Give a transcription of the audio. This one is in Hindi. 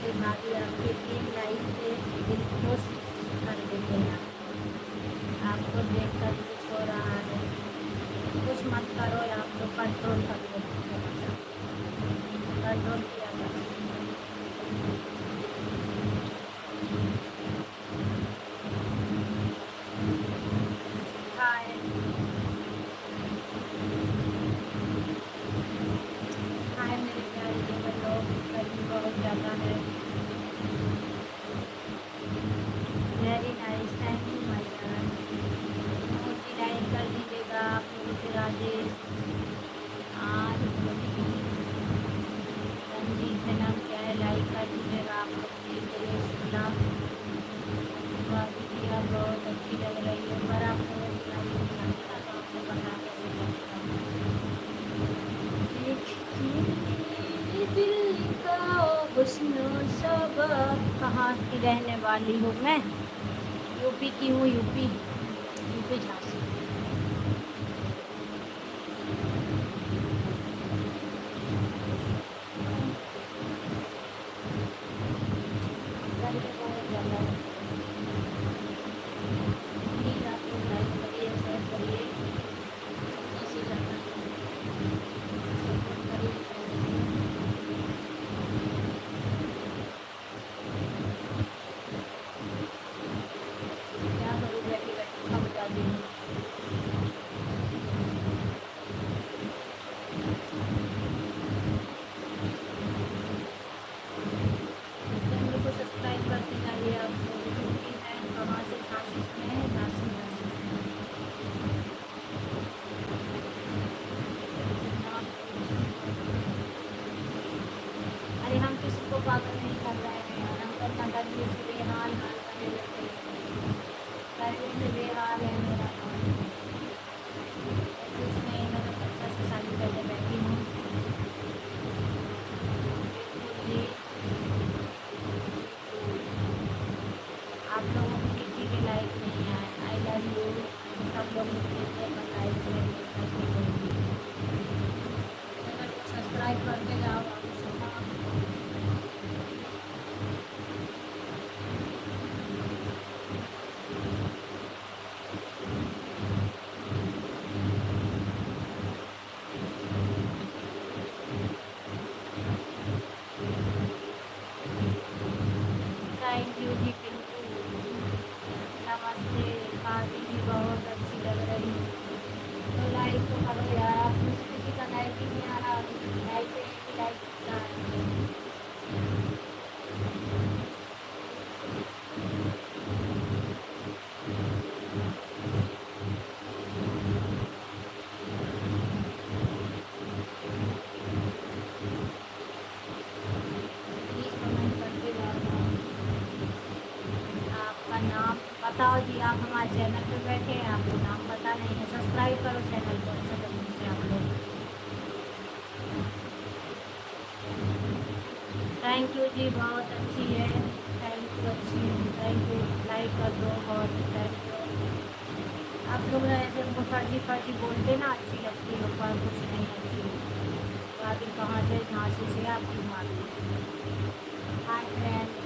से भाभी आपके दिल खुश कर देते आपको देख कुछ हो रहा है। कुछ मत करो आप लोग कंट्रोल कर देते हैं। कंट्रोल किया करो ज़्यादा है very nice thank you my बहुत ही लाइक कर दीजिएगा आप लोगों से हुस्न सब कहाँ की रहने वाली हूँ मैं यूपी की हूँ यूपी यूपी झांसी गर्मी बहुत ज़्यादा है प्लीज़ आप लोग लाइक करिए शेयर करिए ऐसे करना सपोर्ट करिए क्या करूँ बैठी बैठी कब बता दी चैनल को सब्सक्राइब करते जाइए आप लोग क्योंकि मैं कहाँ से झांसी में है झांसी झांसी से अरे हम किसी को पागल नहीं कर रहे हैं यार हम तो अपना गर्मी से बेहाल हाल बने रहते हैं गर्मी से बेहाल है मेरा कुछ नहीं मैं तो अच्छा से शादी करके बैठी हूँ बिल्कुल ही आप लोगों को किसी के लाइक नहीं आए आई लव यू सब लोग मुझे बताइए से करके बोलिए चैनल को सब्सक्राइब करके जाओ आप सुना थैंक यू जी पिंटू नमस्ते भाभी जी बहुत अच्छी लग रही तो लाइक तो करो यार आप में से किसी का लाइक ही नहीं आ रहा लाइक पे एक लाइक कितना है प्लीज़ कमेंट करके जाओ आपका नाम बताओ जी, आप हमारे चैनल पे बैठे हैं, आपको नाम पता नहीं है, सब्सक्राइब करो चैनल को अच्छा से आप लोग। थैंक यू जी, बहुत अच्छी है थैंक यू अच्छी है थैंक यू लाइक कर दो, बहुत थैंक यू आप लोग ऐसे हमको फर्जी फर्जी बोलते ना, अच्छी लगती है, पर कुछ नहीं अच्छी। बाकी कहाँ से, झांसी से आपकी मालूम हाय फ्रेंड